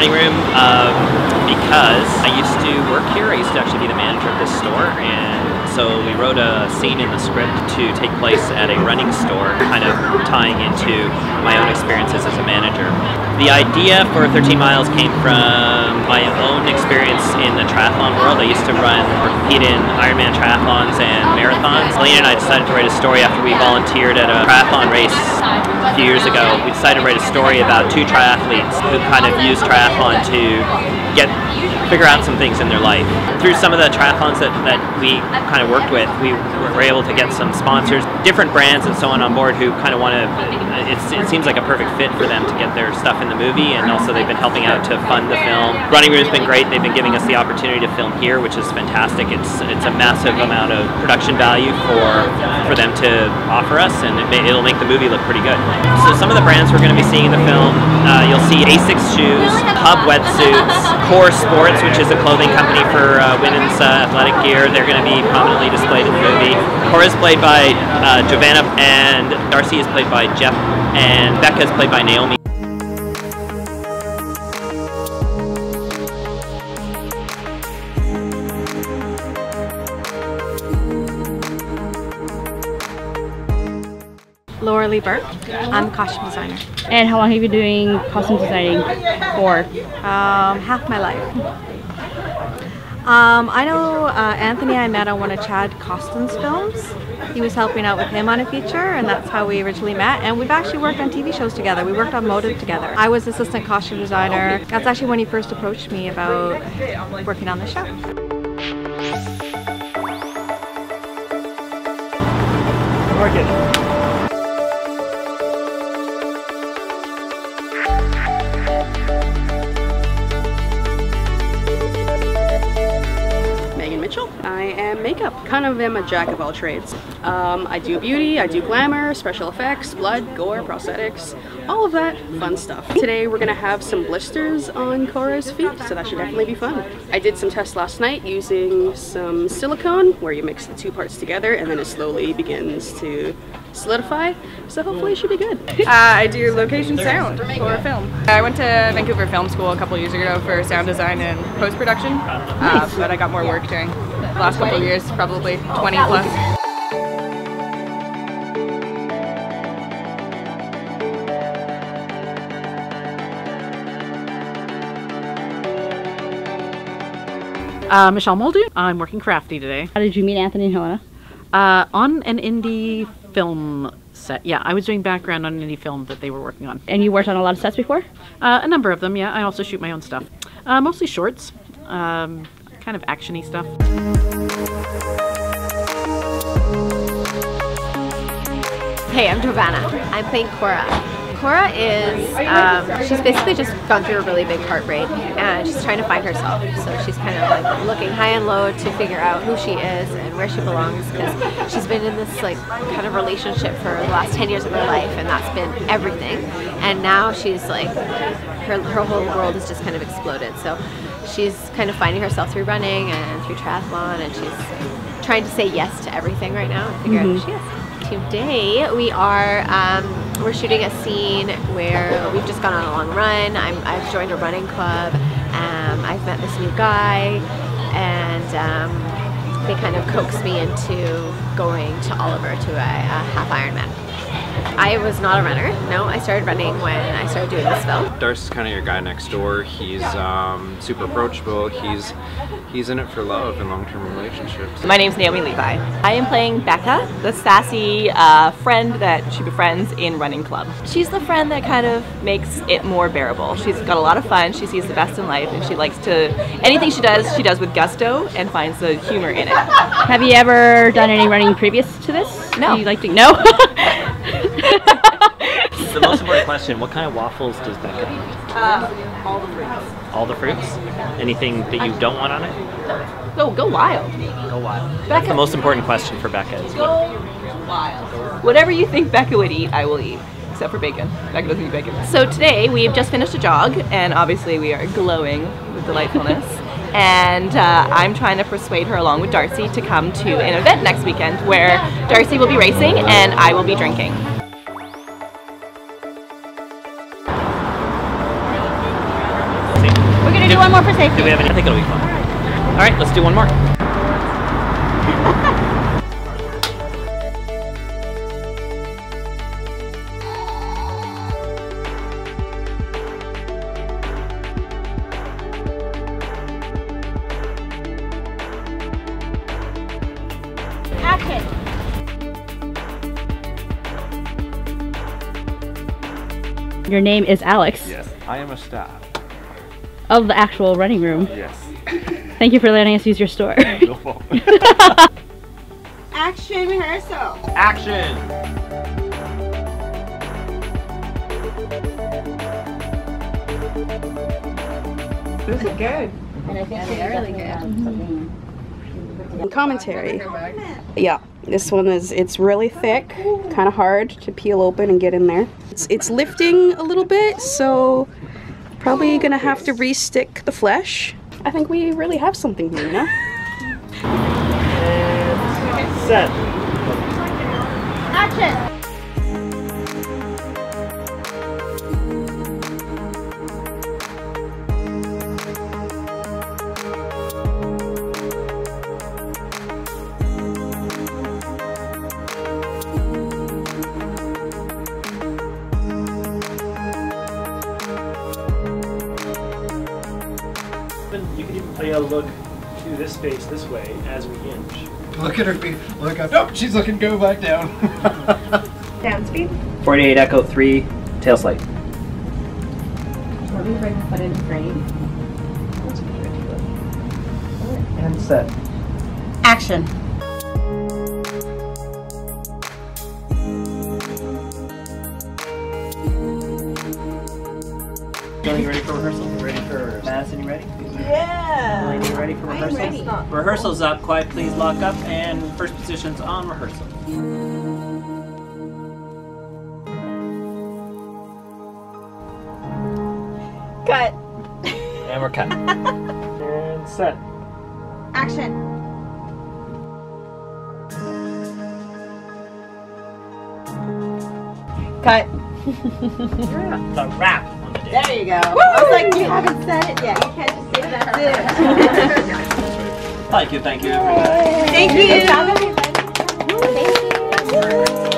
running room um, because I used to work here. I used to actually be the manager of this store, and so we wrote a scene in the script to take place at a running store, kind of tying into my own experiences as a manager. The idea for 13 Miles came from my own experience in the triathlon world. I used to run or compete in Ironman triathlons and marathons. Lena and I decided to write a story after we volunteered at a triathlon race a few years ago. We decided to write a story about two triathletes who kind of use triathlon to get figure out some things in their life. Through some of the triathlons that, that we kind of worked with, we were able to get some sponsors, different brands and so on on board who kind of want to, it seems like a perfect fit for them to get their stuff in the movie and also they've been helping out to fund the film. Running Room's been great. They've been giving us the opportunity to film here, which is fantastic. It's it's a massive amount of production value for for them to offer us and it may, it'll make the movie look pretty good. So some of the brands we're going to be seeing in the film, uh, you'll see Asics shoes, HUUB wetsuits, Coeur Sports which is a clothing company for uh, women's uh, athletic gear. They're going to be prominently displayed in the movie. Core is played by uh, Jovanna, and Darcy is played by Jeff, and Becca is played by Naomi. Lorelei Burk. I'm a costume designer. And how long have you been doing costume designing for? Um, half my life. Um, I know uh, Anthony I met on one of Chad Costin's films. He was helping out with him on a feature and that's how we originally met and we've actually worked on TV shows together. We worked on Motive together. I was assistant costume designer. That's actually when he first approached me about working on the show. Working. Makeup. Kind of am a jack of all trades. Um, I do beauty, I do glamour, special effects, blood, gore, prosthetics, all of that fun stuff. Today we're gonna have some blisters on Cora's feet, so that should definitely be fun. I did some tests last night using some silicone, where you mix the two parts together and then it slowly begins to solidify, so hopefully it should be good. uh, I do location sound for film. I went to Vancouver Film School a couple years ago for sound design and post-production, uh, but I got more work during the last couple of years, probably 20 plus. Uh, Michelle Muldoon. I'm working crafty today. How did you meet Anthony and Helena? Uh, on an indie film set. Yeah, I was doing background on an indie film that they were working on. And you worked on a lot of sets before? Uh, a number of them, yeah. I also shoot my own stuff. Uh, mostly shorts, um, kind of actiony stuff. Hey, I'm Jovanna. I'm playing Cora. Cora is, um, she's basically just gone through a really big heartbreak and she's trying to find herself. So she's kind of like looking high and low to figure out who she is and where she belongs because she's been in this like kind of relationship for the last 10 years of her life and that's been everything. And now she's like, her, her whole world has just kind of exploded. So she's kind of finding herself through running and through triathlon and she's trying to say yes to everything right now and figure mm -hmm. out who she is. Today we are um, we're shooting a scene where we've just gone on a long run. i have joined a running club. Um, I've met this new guy, and um, they kind of coaxed me into going to Oliver to a, a half Ironman. I was not a runner. No, I started running when I started doing this film. Darce is kind of your guy next door. He's um, super approachable. He's he's in it for love and long-term relationships. My name's Naomi Levi. I am playing Becca, the sassy uh, friend that she befriends in running club. She's the friend that kind of makes it more bearable. She's got a lot of fun. She sees the best in life, and she likes to anything she does, she does with gusto and finds the humor in it. Have you ever done any running previous to this? No. Do you like to no? the most important question, what kind of waffles does Becca eat? Uh, all the fruits. All the fruits? Anything that you don't want on it? Go, go wild. Go wild. Becca. That's the most important question for Becca. Is go wild. Whatever you think Becca would eat, I will eat. Except for bacon. Becca doesn't eat bacon. So today we've just finished a jog, and obviously we are glowing with delightfulness. and uh, I'm trying to persuade her along with Darcy to come to an event next weekend where Darcy will be racing and I will be drinking. One more for safety. Do we have any? I think it'll be fun. All right, let's do one more. Action. Your name is Alex Yes, I am a staff. Of the actual running room. Yes. Thank you for letting us use your store. No fault. Action rehearsal. Action! This is good. And I think they're really good. Mm -hmm. Commentary. Yeah, this one is it's really thick, kind of hard to peel open and get in there. It's it's lifting a little bit, so probably gonna have to re-stick the flesh. I think we really have something here, you know? Set. Action. You can even play a look to this space this way as we hinge. Look at her feet. Look up. Nope, she's looking go back down. Down speed. 48 Echo 3, tail slate. Let me bring the foot in frame. And set. Action. Billy, you ready for rehearsal? Ready for rehearsal. Madison, you ready? Yeah. Elaine, you ready for rehearsal? ready. Rehearsal's up. Quiet, please lock up. And first position's on rehearsal. Cut. And we're cut. and set. Action. Cut. The wrap on the day. There you go. I was like, you haven't said it yet. You can't just say that's it. Thank you, thank you, everybody. Thank you. Thank you.